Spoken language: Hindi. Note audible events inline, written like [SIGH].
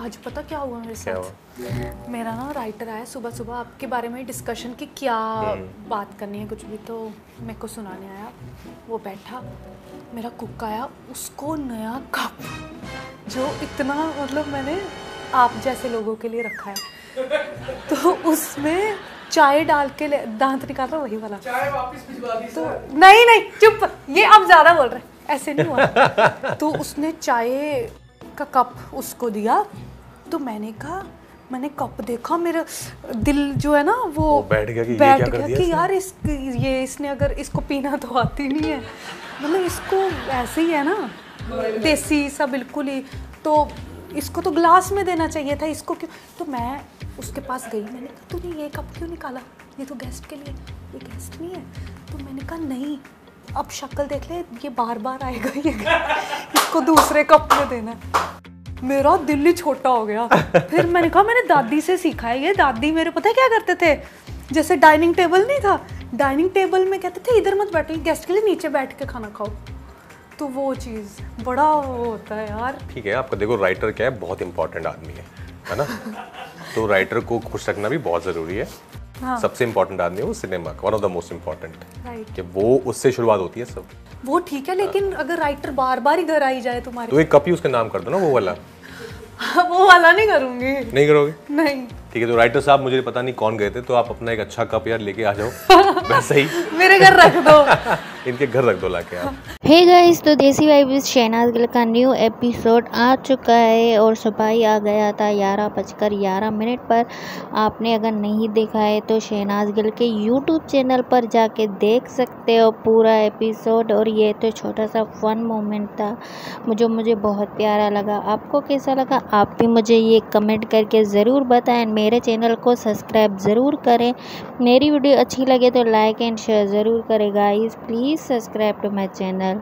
आज पता क्या हुआ मेरे साथ? मेरा ना राइटर आया सुबह सुबह आपके बारे में डिस्कशन की क्या हम्म। बात करनी है कुछ भी तो मेरे को सुनाने आया। वो बैठा मेरा कुक आया उसको नया कप जो इतना मतलब मैंने आप जैसे लोगों के लिए रखा है। तो उसमें चाय डाल के दांत निकाल रहा वही वाला। चाय वापस भिजवा दी तो नहीं नहीं चुप ये आप ज़्यादा बोल रहे हैं ऐसे नहीं हुआ। [LAUGHS] तो उसने चाय का कप उसको दिया तो मैंने कहा मैंने कप देखा मेरा दिल जो है ना वो वो बैठ गया कि बैठ ये क्या कर दिया कि इसने? यार इस ये इसने अगर इसको पीना तो आती नहीं है। मतलब इसको ऐसे ही है ना देसी सा बिल्कुल ही तो इसको तो ग्लास में देना चाहिए था इसको क्यों? तो मैं उसके पास गई मैंने कहा तूने ये कप क्यों निकाला? ये तो गेस्ट के लिए ये गेस्ट नहीं है। तो मैंने कहा नहीं अब शक्ल देख ले, ये बार बार आएगा, ये इसको दूसरे कप में देना मेरा दिल ही छोटा हो गया। फिर मैंने कहा, मैंने दादी से सीखा है ये। दादी मेरे, पता है क्या करते थे? जैसे डाइनिंग टेबल नहीं था, डाइनिंग टेबल में कहते थे, इधर मत बैठो, गेस्ट के लिए नीचे बैठ के खाना खाओ। तो वो चीज़, बड़ा वो होता है यार। ठीक है, आपका देखो राइटर क्या है, बहुत इंपॉर्टेंट आदमी है है ना? तो राइटर को खुश रखना भी बहुत ज़रूरी है। हाँ। सबसे इम्पोर्टेंट आदमी है वो सिनेमा का one of the most important कि वो उससे शुरुआत होती है सब। वो ठीक है लेकिन अगर राइटर बार बार ही घर आई जाए तुम्हारे तो एक कप ही उसका नाम कर दो ना वो वाला। [LAUGHS] वो वाला नहीं करूँगी। नहीं करोगे? नहीं। ठीक है तो राइटर साहब मुझे पता नहीं कौन गए थे तो आप अपना एक अच्छा कप यार लेके आ जाओ। [LAUGHS] वैसे ही। मेरे घर रख दो। [LAUGHS] इनके घर रख दो लाके आप हे गाइस तो देसी वाइब्स शहनाज गिल का न्यू एपिसोड आ चुका है और सुबह आ गया था ग्यारह बजकर ग्यारह मिनट पर। आपने अगर नहीं देखा है तो शहनाज गिल के यूट्यूब चैनल पर जाके देख सकते हो पूरा एपिसोड और ये तो छोटा सा फन मोमेंट था। मुझे मुझे बहुत प्यारा लगा। आपको कैसा लगा? आप भी मुझे ये कमेंट करके ज़रूर बताएँ। मेरे चैनल को सब्सक्राइब ज़रूर करें। मेरी वीडियो अच्छी लगे तो लाइक एंड शेयर ज़रूर करें। Guys please subscribe to my channel